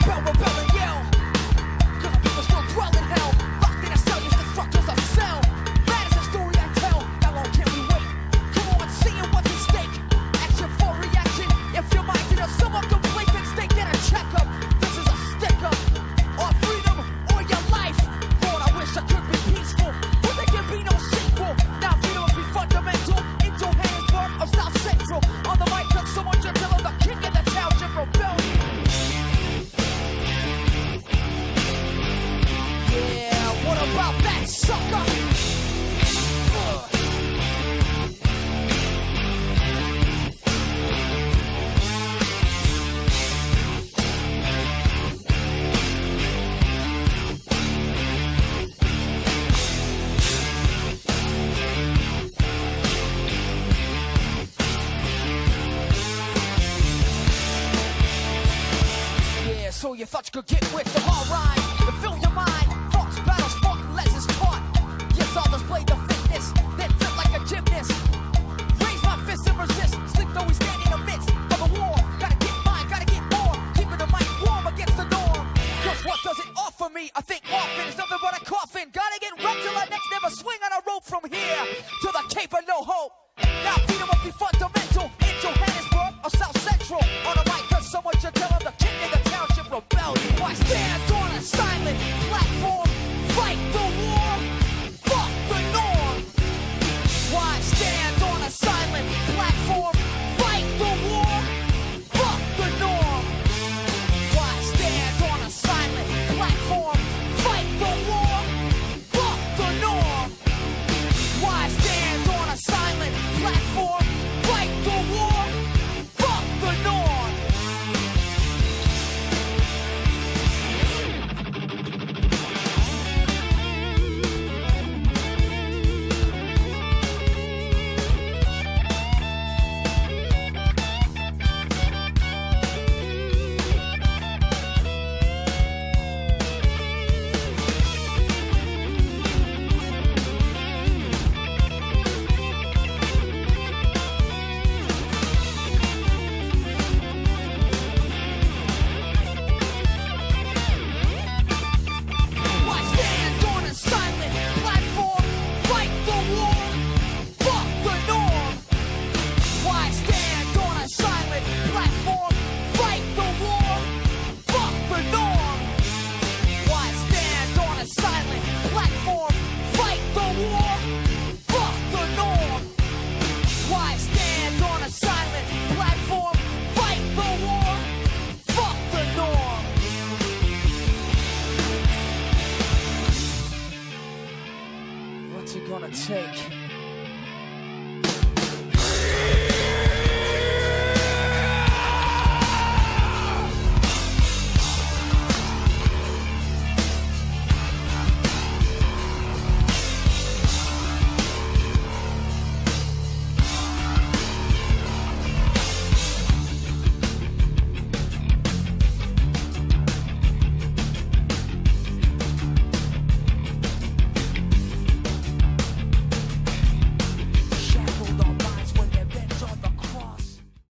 rebel, rebelling That's all you thought you could get with the them. All right, and fill your mind. Thoughts, battles, fought, lessons taught. Yes, others play the fitness, then flip like a gymnast. Raise my fist and resist. Sleep though we stand in the midst of a war. Gotta get mine, gotta get more. Keeping the mic warm against the norm. Cause what does it offer me? I think often is nothing but a coffin. Gotta get rough till I next never swing on a rope from here. to the cape of no hope. take.